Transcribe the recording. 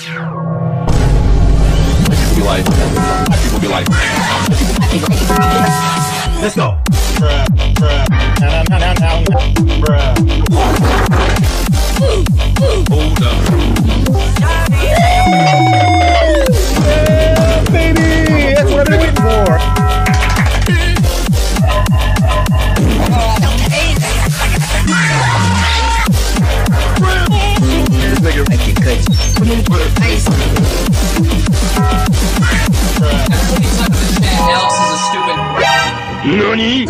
People be like, people be like, Let's go. Uh, uh, Nani?